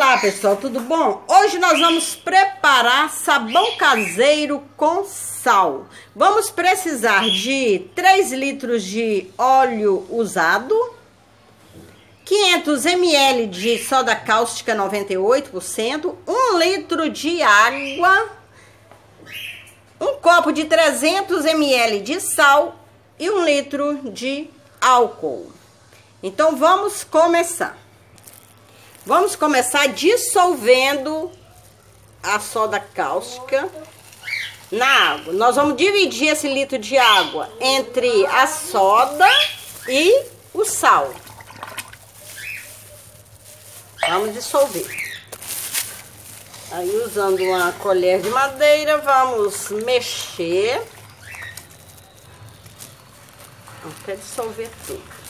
Olá pessoal, tudo bom? Hoje nós vamos preparar sabão caseiro com sal. Vamos precisar de 3 litros de óleo usado, 500 ml de soda cáustica 98%, 1 litro de água, um copo de 300 ml de sal e 1 litro de álcool. Então vamos começar. Vamos começar dissolvendo a soda cáustica na água. Nós vamos dividir esse litro de água entre a soda e o sal. Vamos dissolver. Aí, usando uma colher de madeira, vamos mexer. Até dissolver tudo.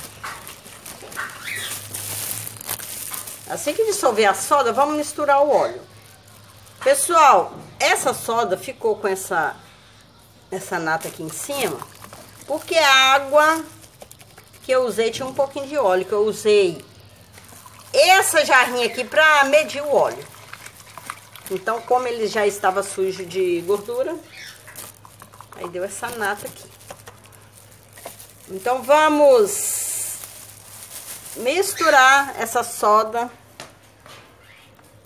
Assim que dissolver a soda, vamos misturar o óleo. Pessoal, essa soda ficou com essa, essa nata aqui em cima, porque a água que eu usei tinha um pouquinho de óleo, que eu usei essa jarrinha aqui para medir o óleo. Então, como ele já estava sujo de gordura, aí deu essa nata aqui. Então, vamos misturar essa soda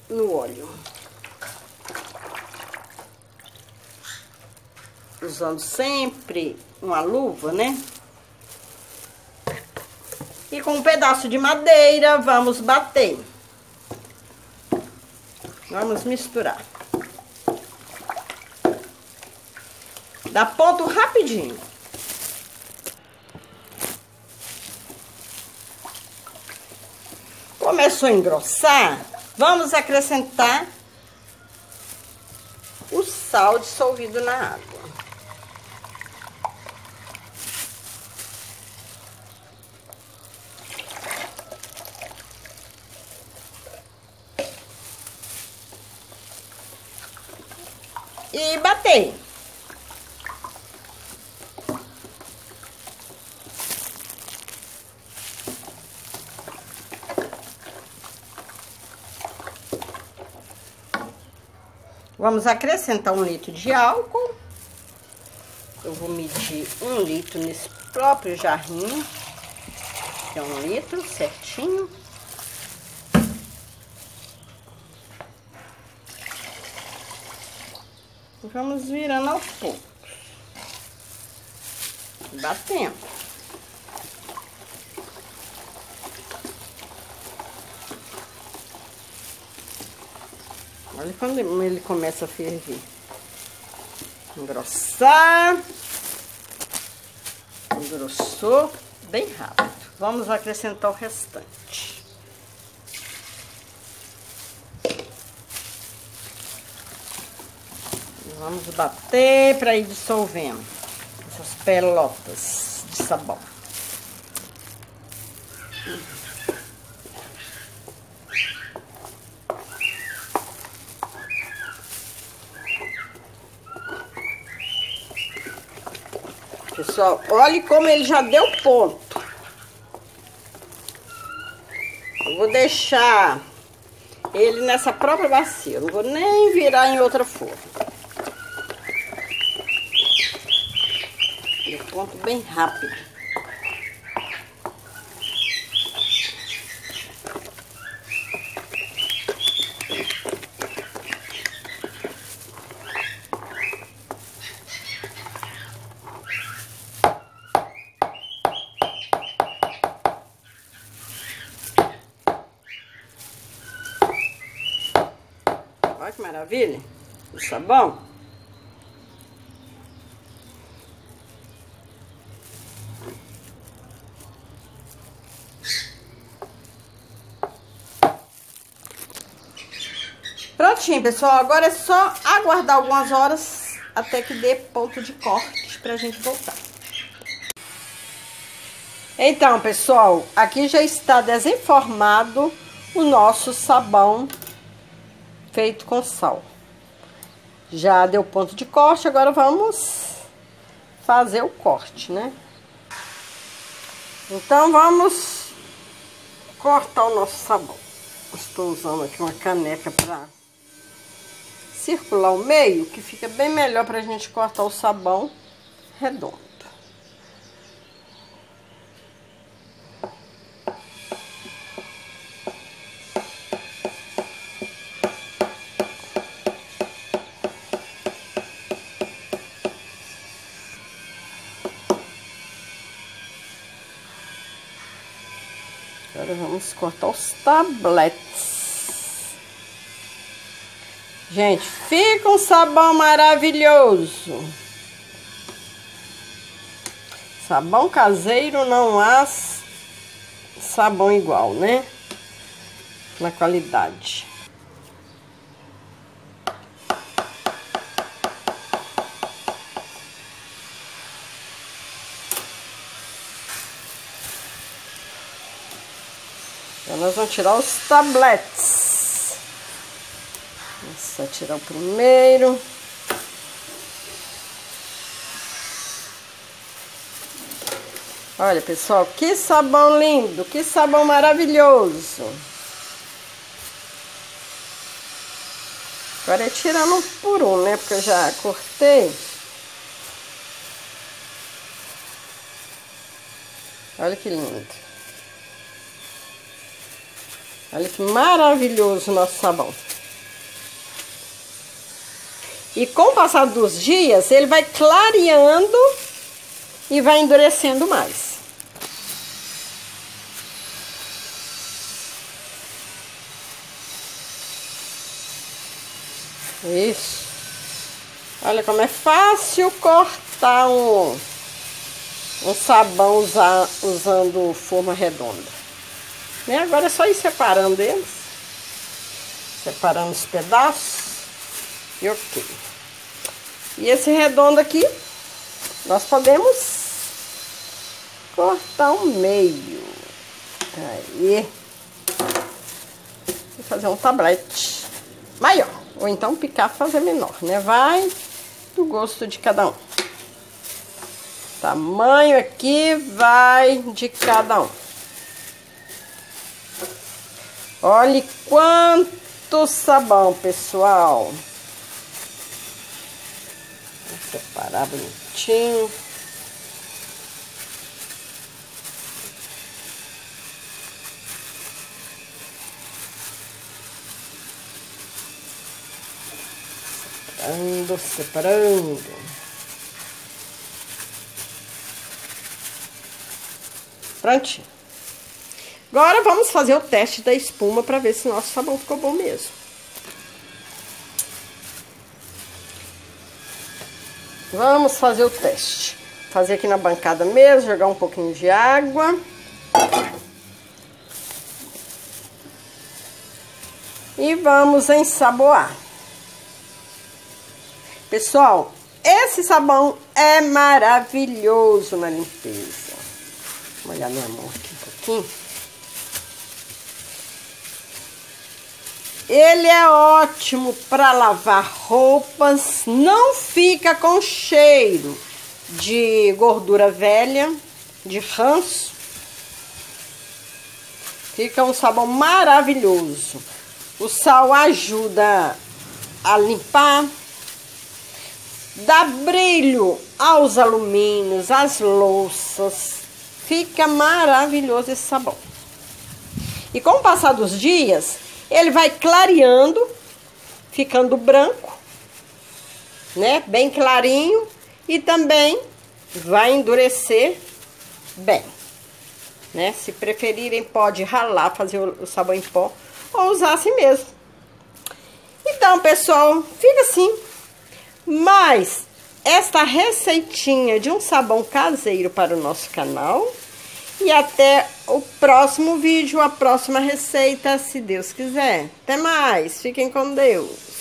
no óleo. Usando sempre uma luva, né? E com um pedaço de madeira, vamos bater. Vamos misturar. Dá ponto rapidinho. Começou a engrossar, vamos acrescentar o sal dissolvido na água. E bater. Vamos acrescentar um litro de álcool. Eu vou medir um litro nesse próprio jarrinho. Que é um litro certinho. Vamos virando aos poucos. Batendo. Olha quando ele começa a ferver. Engrossar. Engrossou bem rápido. Vamos acrescentar o restante. Vamos bater para ir dissolvendo essas pelotas de sabão. Pessoal, olhe como ele já deu ponto. Eu vou deixar ele nessa própria bacia. não vou nem virar em outra forma. Deu ponto bem rápido. Olha que maravilha. O sabão. Prontinho, pessoal. Agora é só aguardar algumas horas até que dê ponto de corte pra gente voltar. Então, pessoal, aqui já está desenformado o nosso sabão feito com sal. Já deu ponto de corte, agora vamos fazer o corte, né? Então, vamos cortar o nosso sabão. Estou usando aqui uma caneca para circular o meio, que fica bem melhor para a gente cortar o sabão redondo. Agora vamos cortar os tabletes. Gente, fica um sabão maravilhoso. Sabão caseiro não há sabão igual, né? Na qualidade. Nós vamos tirar os tabletes. Só tirar o primeiro. Olha, pessoal, que sabão lindo, que sabão maravilhoso. Agora é tirando um por um, né? Porque eu já cortei. Olha que lindo. Olha que maravilhoso o nosso sabão. E com o passar dos dias, ele vai clareando e vai endurecendo mais. Isso. Olha como é fácil cortar um, um sabão usa, usando forma redonda. Né? Agora é só ir separando eles. Separando os pedaços. E ok. E esse redondo aqui, nós podemos cortar o meio. Aí. E fazer um tablete maior. Ou então picar fazer menor, né? Vai do gosto de cada um. Tamanho aqui vai de cada um. Olhe quanto sabão, pessoal. separar bonitinho. Separando, separando. Prontinho. Agora vamos fazer o teste da espuma para ver se nosso sabão ficou bom mesmo. Vamos fazer o teste. Fazer aqui na bancada mesmo, jogar um pouquinho de água. E vamos ensaboar. Pessoal, esse sabão é maravilhoso na limpeza. Vou molhar minha mão aqui um pouquinho. Ele é ótimo para lavar roupas, não fica com cheiro de gordura velha, de ranço. Fica um sabão maravilhoso. O sal ajuda a limpar, dá brilho aos alumínios, às louças. Fica maravilhoso esse sabão. E com o passar dos dias, ele vai clareando, ficando branco, né? Bem clarinho e também vai endurecer bem, né? Se preferirem, pode ralar, fazer o sabão em pó ou usar assim mesmo. Então, pessoal, fica assim. Mas esta receitinha de um sabão caseiro para o nosso canal e até o próximo vídeo, a próxima receita, se Deus quiser. Até mais, fiquem com Deus.